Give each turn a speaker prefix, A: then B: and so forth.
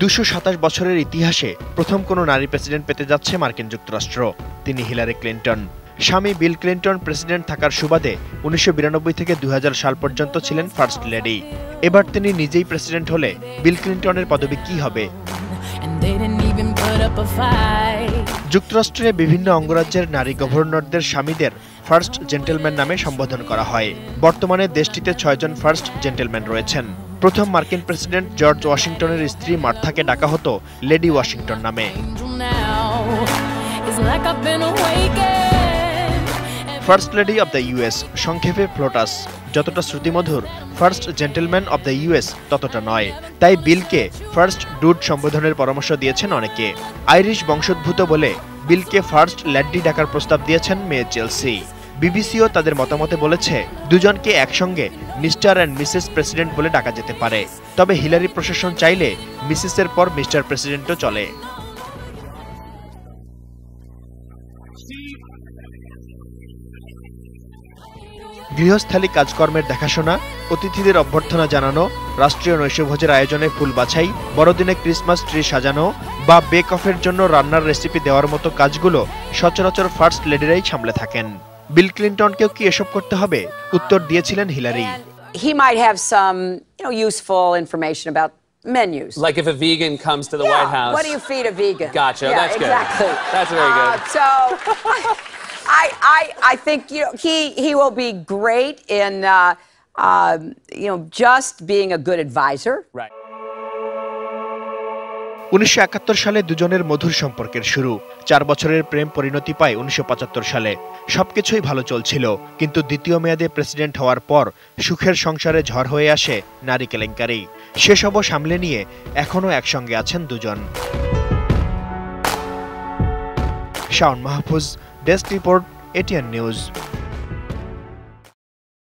A: দুশো সাতাশ বছরের ইতিহাসে প্রথম কোনো নারী প্রেসিডেন্ট পেতে যাচ্ছে মার্কিন যুক্তরাষ্ট্র তিনি হিলারি ক্লিন্টন। স্বামী বিল ক্লিন্টন প্রেসিডেন্ট থাকার সুবাদে উনিশশো বিরানব্বই থেকে দু হাজার সাল পর্যন্ত ছিলেন ফার্স্ট লেডি। এবার তিনি নিজেই প্রেসিডেন্ট হলে বিল ক্লিন্টনের পদবি কি হবে. যুক্তরাষ্ট্রে বিভিন্ন অঙ্গরাজ্যের নারী গভর্নরদের স্বামীদের ফার্স্ট জেন্টেলম্যান নামে সম্বোধন করা হয়। বর্তমানে দেশটিতে ছয়জন ফার্স্ট জেন্টেলম্যান রয়েছেন। প্রথম মার্কিন প্রেসিডেন্ট জর্জ ওয়াশিংটনের স্ত্রী মার্থাকে ডাকা হতো লেডি ওয়াশিংটন নামে. First lady of the US সংক্ষেপে ফ্লোটাস। যতটা শ্রুতিমধুর, first gentleman of the US ততটা নয়। তাই বিলকে ফার্স্ট ডুড সম্বোধনের পরামর্শ দিয়েছেন অনেকে। আইরিশ বংশোদ্ভূত বলে বিলকে ফার্স্ট ল্যাডি ডাকার প্রস্তাব দিয়েছেন মেয়ে চেলসি। বিবিসিও তাদের মতামতে বলেছে, দুজনকে একসঙ্গে মিস্টার অ্যান্ড মিসেস প্রেসিডেন্ট বলে ডাকা যেতে পারে। তবে হিলারি প্রশাসন চাইলে মিসেসের পর মিস্টার প্রেসিডেন্টও চলে। গৃহস্থালী কাজকর্মের দেখাশোনা, অতিথিদের অভ্যর্থনা জানানো, রাষ্ট্রীয় নৈশভোজের আয়োজনে ফুল বাছাই, বড়দিনে ক্রিসমাস ট্রি সাজানো বা বেক অফের জন্য রান্নার রেসিপি দেওয়ার মতো কাজগুলো সচরাচর ফার্স্ট লেডিরাই সামলে থাকেন। বিল ক্লিন্টনকেও কি এসব করতে হবে উত্তর দিয়েছিলেন Hillary
B: he might have some, you know, useful information about menus.
C: Like if a vegan comes to the
B: Yeah,
C: White House.
B: What do you feed a vegan?
C: Gotcha,
B: Yeah,
C: that's good.
B: exactly.
C: That's very good.
B: Uh, so, I, I, I think you know he he will be great in uh, um, you know just being a good advisor.
C: Right.
A: উনিশশো একাত্তর সালে দুজনের মধুর সম্পর্কের শুরু। চার বছরের প্রেম পরিণতি পায় উনিশশো পঁচাত্তর সালে। সবকিছুই ভালো চলছিল, কিন্তু দ্বিতীয় মেয়াদে প্রেসিডেন্ট হওয়ার পর সুখের সংসারে ঝড় হয়ে আসে নারী কেলেঙ্কারি। সেসবও সামলে নিয়ে এখনও একসঙ্গে আছেন দুজন। Shaon Mahfuz, desk report, ATN news.